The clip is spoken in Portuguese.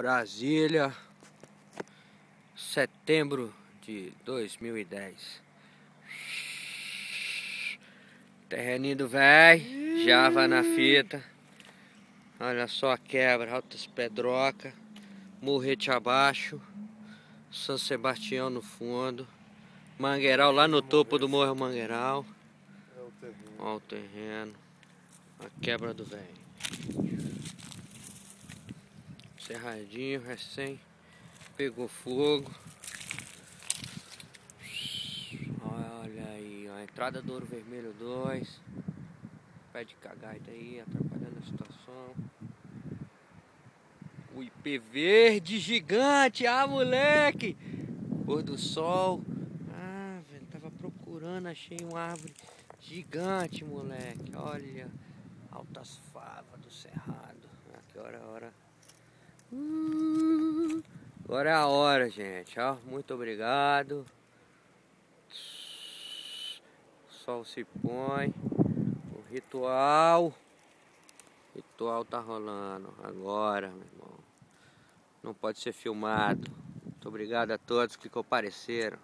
Brasília, setembro de 2010. Terreninho do véi, Java na fita. Olha só a quebra, altas pedroca, morrete abaixo, São Sebastião no fundo, Mangueiral lá no topo do Morro Mangueiral. É. Olha o terreno, a quebra do velho. Cerradinho, recém pegou fogo. Olha aí, a entrada do Ouro Vermelho 2. Pé de cagaita aí, atrapalhando a situação. O IP verde gigante, ah moleque! Pôr do sol. Ah, velho, tava procurando, achei uma árvore gigante, moleque. Olha, altas favas do cerrado. Aqui hora é a hora. Uh, agora é a hora, gente. Ó, muito obrigado. O sol se põe. O ritual. O ritual tá rolando agora, meu irmão. Não pode ser filmado. Muito obrigado a todos que compareceram.